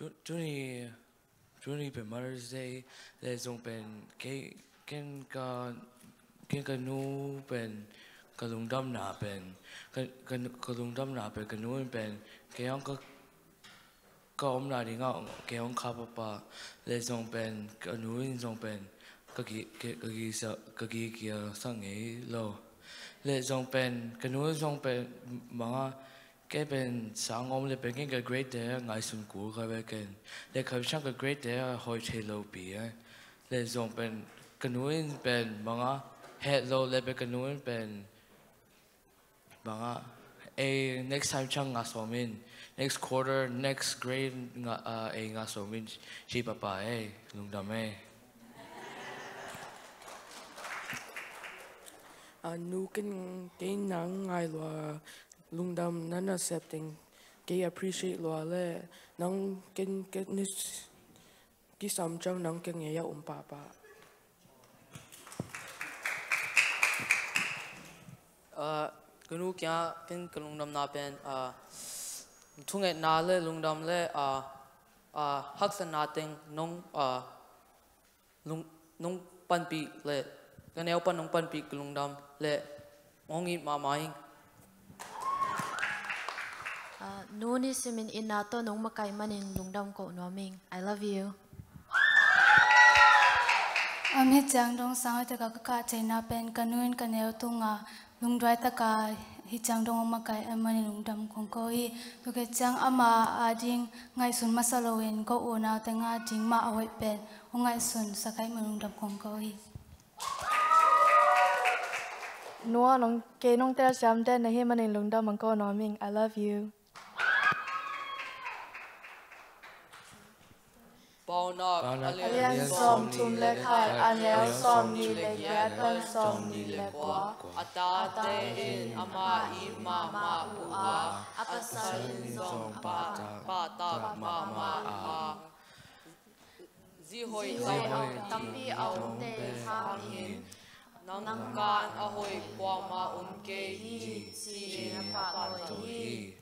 ช่วงนี้ช่วงนี้เป็น Mother's Day เลยทรงเป็นเก่งกันเก่งกันนูเป็นกระลุงดำหนาเป็นกระกระลุงดำหนาเป็นกระนูเป็นเกี่ยงก็ก็อมนาดีเงาเกี่ยงข้าปปาเลยทรงเป็นกระนูทรงเป็นก็กีก็กีเสก็กีเกี่ยวสังเกตเโลเลยทรงเป็นกระนูทรงเป็นมาก็เป็นสังอมเลยเป็นกันกับเกรดเดอร์ไอสุนกูเขาไปกันเด็เขาช่างกับเกรดเดอร์หอยเชลโลปีเลยส่งเป็นกนนู้นเป็นบังอ่ะเฮดโลเลยเป็นกนนู้นเป็นบังอ่ะเอ next time ช่างงาสมิน next quarter next grade อ่าเองอาสมินชีพป้าเอ้ลุงดำเอ้อนุกันกินนังไงล่ะ lung dam nan accepting ki appreciate lo le nang ken ke ni ki sam chang nang ke nge ya um pa pa uh kunu kya ken kalung dam na pen uh thunge na le lung dam le uh uh hak san na teng nong uh lung nong pan pi le กันเอาปนองปันปีกลุงดำและมองอีมามาเองนูนิสิมินอินนาโตนุงมาไกมันินลุงดำโกนัวมิง I love you อมิจังดงสังเตกะกาใจนาเป็นกนุนกันเอวตุงาลุงด้วยตะกาฮิจังดงมาไกมันินลุงดำองโกฮีตุกจังอามาอาดิงไงสุนมาสโลเอนก็อูนาแต่งาจิงมาเอาไว้เป็นไงสุนสกายมันุงดำองโกฮีนัวน้องเกน้องเตลจำเด้ในให้มันเอนลุงดำมังก็นอมิง I love you Bao nọc alien som tum le khai alien som ni le yat an som ni le kwa atate in ama ima ma ua apasalin som pata pata ma ma a Zi hoi tau tambi au te hang in nang kan a hoi kwa ma un um ke hi si in pa toi hi